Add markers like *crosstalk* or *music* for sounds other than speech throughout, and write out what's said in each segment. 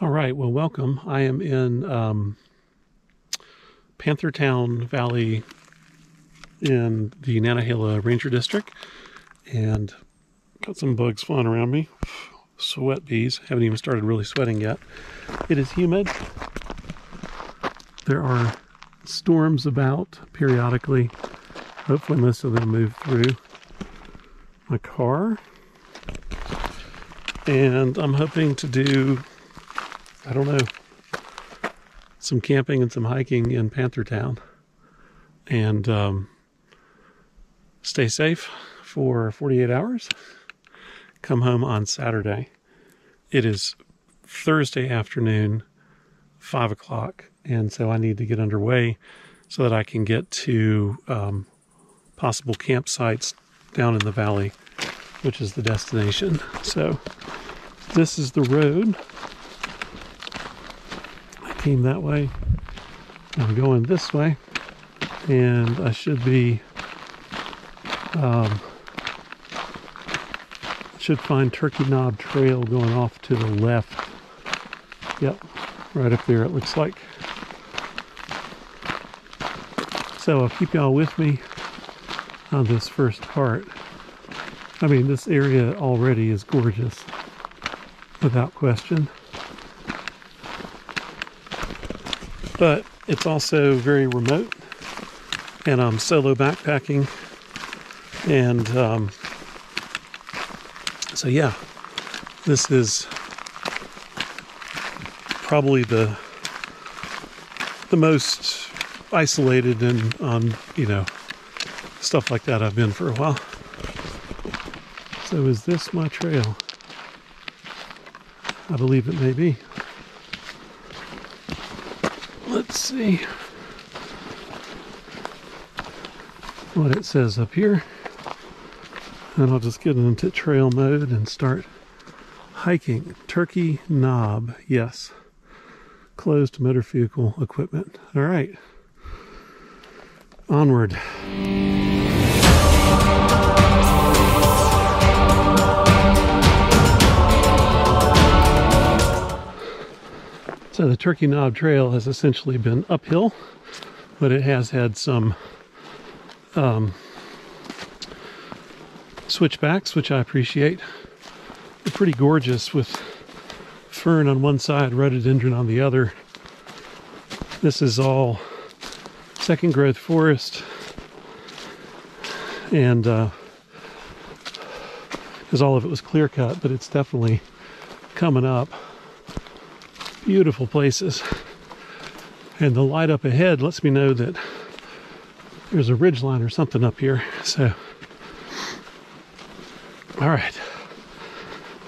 All right, well, welcome. I am in um, Panthertown Valley in the Nantahala Ranger District and got some bugs flying around me. Sweat bees. Haven't even started really sweating yet. It is humid. There are storms about periodically. Hopefully, most of them move through my car. And I'm hoping to do, I don't know, some camping and some hiking in Panthertown. And um, stay safe for 48 hours. Come home on Saturday. It is Thursday afternoon, 5 o'clock. And so I need to get underway so that I can get to um, possible campsites down in the valley, which is the destination. So this is the road. Came that way. I'm going this way, and I should be um, should find Turkey Knob Trail going off to the left. Yep, right up there it looks like. So I'll keep y'all with me on this first part. I mean, this area already is gorgeous, without question. But it's also very remote, and I'm solo backpacking, and um, so yeah, this is probably the the most isolated and on you know stuff like that I've been for a while. So is this my trail? I believe it may be. Let's see what it says up here. And I'll just get into trail mode and start hiking. Turkey Knob, yes. Closed motor vehicle equipment. All right. Onward. So the Turkey Knob Trail has essentially been uphill, but it has had some um, switchbacks, which I appreciate. They're pretty gorgeous with fern on one side, rhododendron on the other. This is all second growth forest and uh, because all of it was clear cut, but it's definitely coming up. Beautiful places. And the light up ahead lets me know that there's a ridge line or something up here. So, all right,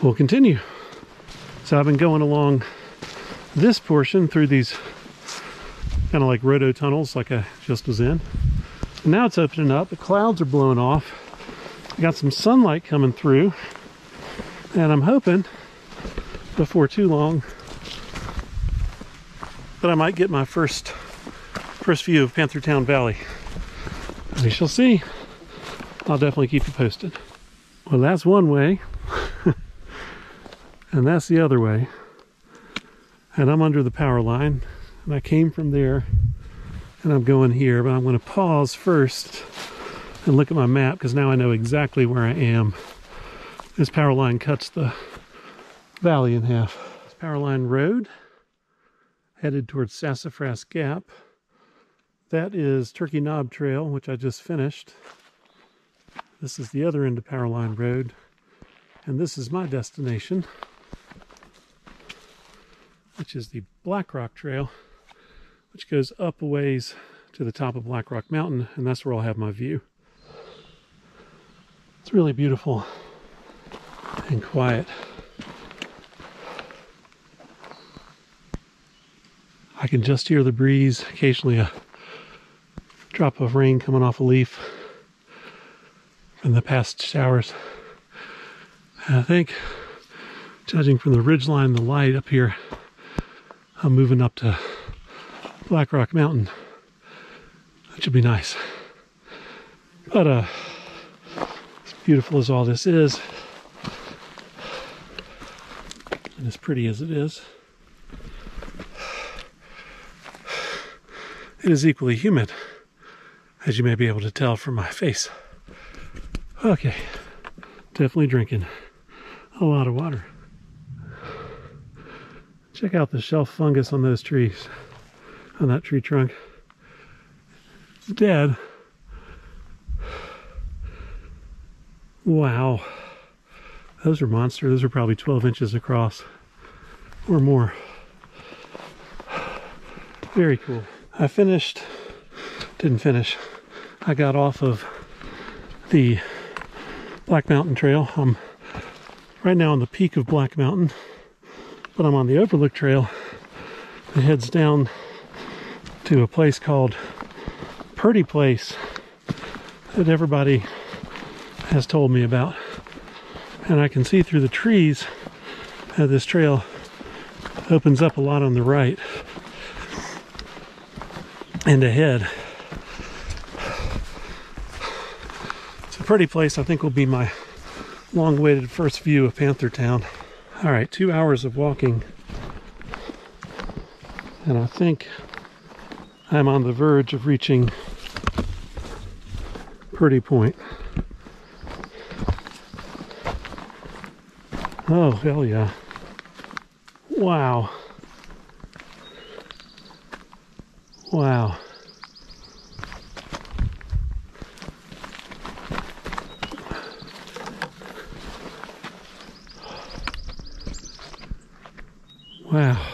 we'll continue. So I've been going along this portion through these kind of like rhodo tunnels like I just was in. And now it's opening up. The clouds are blowing off. I got some sunlight coming through. And I'm hoping before too long that I might get my first first view of Panthertown Valley. We shall see. I'll definitely keep you posted. Well, that's one way. *laughs* and that's the other way. And I'm under the power line. And I came from there and I'm going here, but I'm going to pause first and look at my map because now I know exactly where I am. This power line cuts the valley in half. This power line road headed towards Sassafras Gap. That is Turkey Knob Trail, which I just finished. This is the other end of Power Line Road. And this is my destination, which is the Black Rock Trail, which goes up a ways to the top of Black Rock Mountain, and that's where I'll have my view. It's really beautiful and quiet. I can just hear the breeze, occasionally a drop of rain coming off a leaf from the past showers. And I think, judging from the ridge line, the light up here, I'm moving up to Black Rock Mountain. That should be nice. But uh, as beautiful as all this is, and as pretty as it is, it is equally humid, as you may be able to tell from my face. Okay, definitely drinking a lot of water. Check out the shelf fungus on those trees, on that tree trunk. It's dead. Wow. Those are monster. Those are probably 12 inches across or more. Very cool. I finished, didn't finish. I got off of the Black Mountain Trail. I'm right now on the peak of Black Mountain, but I'm on the Overlook Trail that heads down to a place called Purdy Place that everybody has told me about. And I can see through the trees that this trail opens up a lot on the right and ahead. It's a pretty place. I think will be my long-awaited first view of Panthertown. All right, two hours of walking. And I think I'm on the verge of reaching Purdy Point. Oh, hell yeah. Wow. Wow. Wow.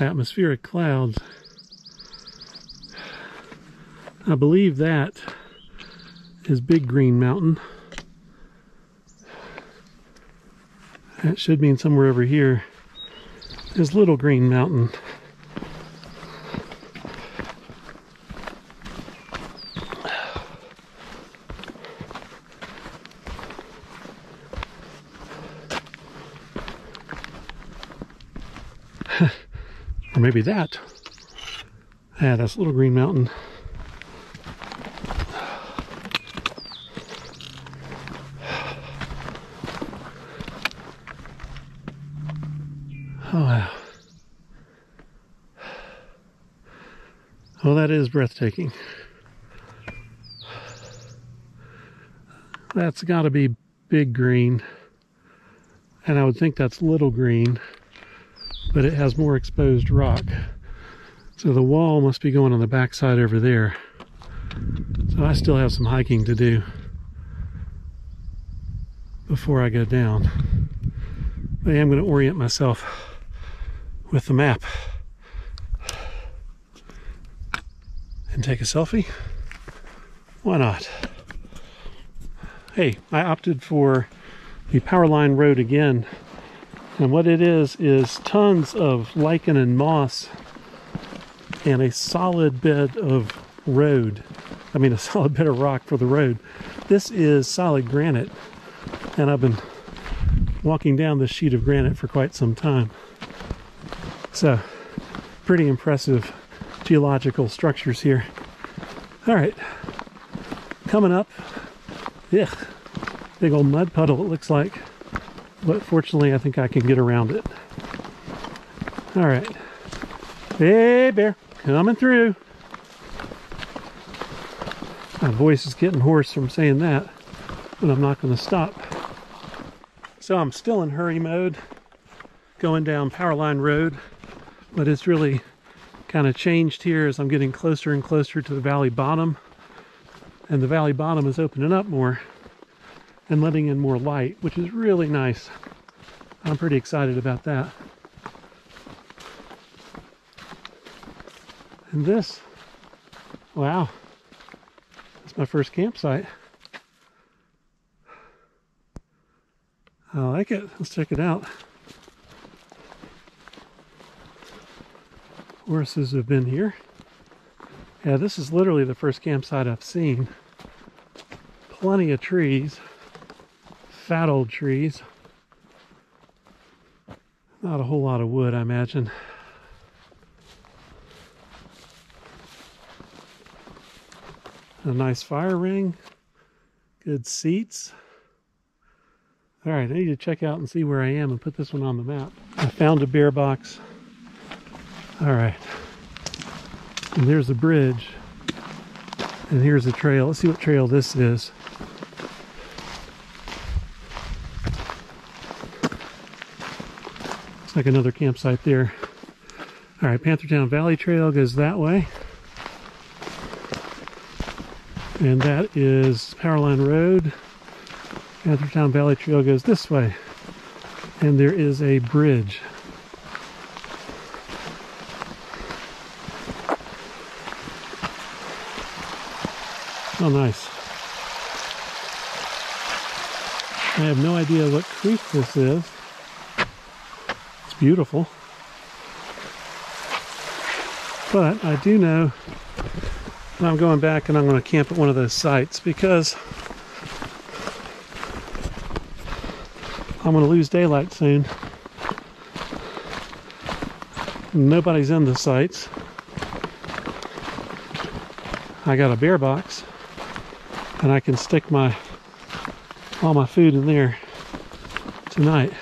Atmospheric clouds. I believe that is Big Green Mountain. That should mean somewhere over here is Little Green Mountain. *sighs* or maybe that. Yeah, that's Little Green Mountain. Oh, wow. Well, that is breathtaking. That's got to be big green. And I would think that's little green, but it has more exposed rock. So the wall must be going on the backside over there. So I still have some hiking to do before I go down. But I am going to orient myself with the map and take a selfie. Why not? Hey, I opted for the Powerline Road again. And what it is, is tons of lichen and moss and a solid bed of road. I mean, a *laughs* solid bed of rock for the road. This is solid granite. And I've been walking down this sheet of granite for quite some time. So, pretty impressive geological structures here. All right, coming up, yeah, big old mud puddle it looks like, but fortunately I think I can get around it. All right, hey bear, coming through. My voice is getting hoarse from saying that, but I'm not going to stop. So I'm still in hurry mode, going down Powerline Road but it's really kind of changed here as I'm getting closer and closer to the valley bottom. And the valley bottom is opening up more and letting in more light, which is really nice. I'm pretty excited about that. And this, wow, that's my first campsite. I like it. Let's check it out. Horses have been here. Yeah, this is literally the first campsite I've seen. Plenty of trees, fat old trees. Not a whole lot of wood, I imagine. A nice fire ring, good seats. All right, I need to check out and see where I am and put this one on the map. I found a beer box. All right. And there's a bridge. And here's the trail. Let's see what trail this is. Looks like another campsite there. All right, Panthertown Valley Trail goes that way. And that is Powerline Road. Panthertown Valley Trail goes this way. And there is a bridge. Oh, nice. I have no idea what creek this is. It's beautiful. But I do know that I'm going back and I'm going to camp at one of those sites because I'm going to lose daylight soon. Nobody's in the sites. I got a bear box and I can stick my all my food in there tonight.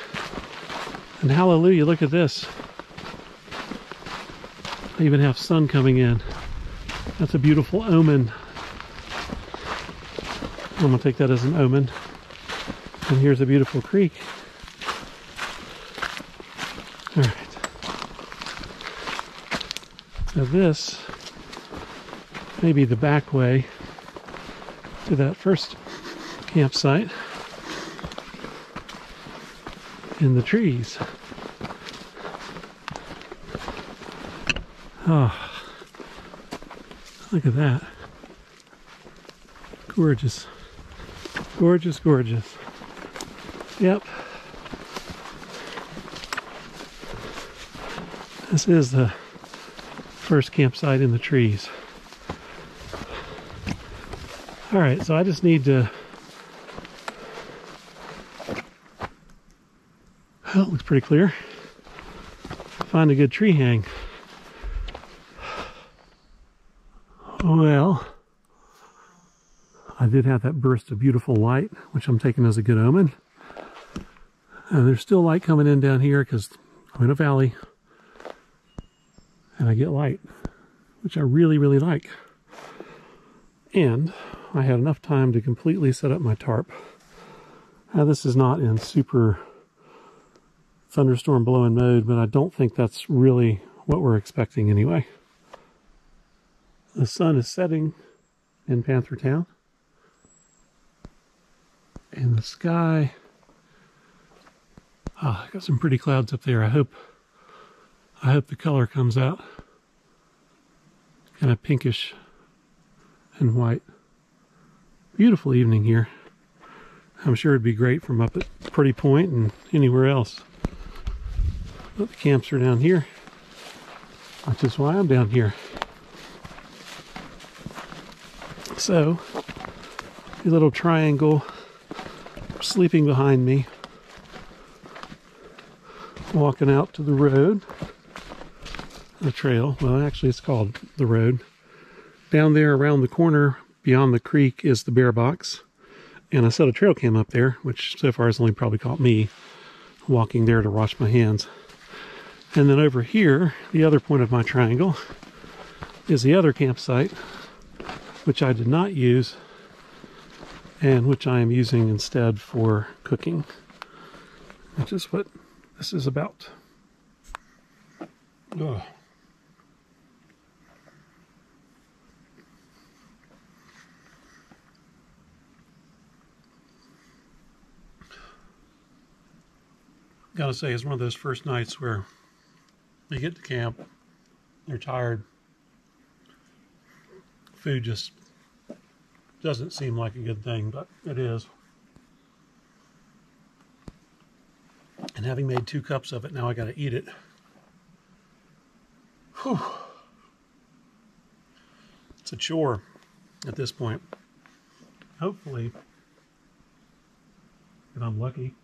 And hallelujah, look at this. I even have sun coming in. That's a beautiful omen. I'm gonna take that as an omen. And here's a beautiful creek. All right. So this may be the back way to that first campsite in the trees. Oh, look at that. Gorgeous. Gorgeous, gorgeous. Yep. This is the first campsite in the trees. All right, so I just need to. Well, it looks pretty clear. Find a good tree hang. Well, I did have that burst of beautiful light, which I'm taking as a good omen. And there's still light coming in down here because I'm in a valley and I get light, which I really, really like. And I had enough time to completely set up my tarp. Now, this is not in super thunderstorm blowing mode, but I don't think that's really what we're expecting anyway. The sun is setting in Panthertown. And the sky, ah, oh, I got some pretty clouds up there. I hope, I hope the color comes out. Kind of pinkish and white. Beautiful evening here. I'm sure it'd be great from up at Pretty Point and anywhere else. But the camps are down here, which is why I'm down here. So, a little triangle sleeping behind me, walking out to the road, the trail. Well, actually, it's called the road. Down there around the corner Beyond the creek is the bear box. And I set a trail cam up there, which so far has only probably caught me walking there to wash my hands. And then over here, the other point of my triangle, is the other campsite, which I did not use and which I am using instead for cooking, which is what this is about. Ugh. Gotta say, it's one of those first nights where you get to camp, you're tired, food just doesn't seem like a good thing, but it is. And having made two cups of it, now I gotta eat it. Whew. It's a chore at this point. Hopefully, if I'm lucky,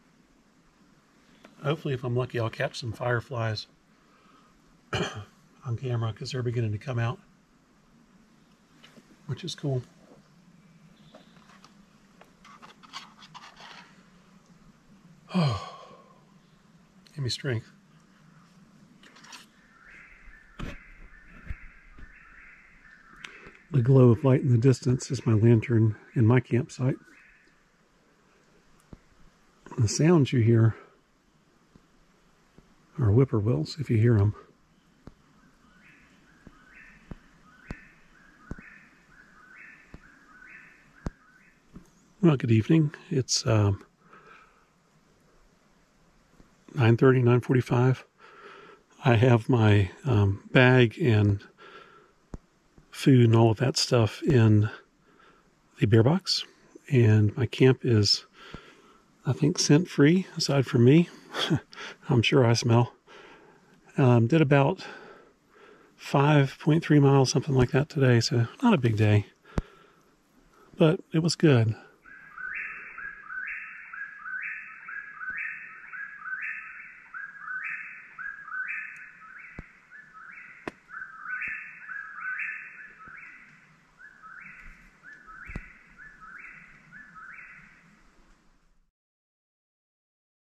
hopefully if I'm lucky I'll catch some fireflies *coughs* on camera because they're beginning to come out which is cool Oh, *sighs* give me strength. The glow of light in the distance is my lantern in my campsite. The sounds you hear are whippoorwills, if you hear them. Well, good evening. It's um, 9.30, 9.45. I have my um, bag and food and all of that stuff in the bear box. And my camp is, I think, scent free, aside from me. *laughs* I'm sure I smell. Um, did about 5.3 miles, something like that today. So not a big day, but it was good.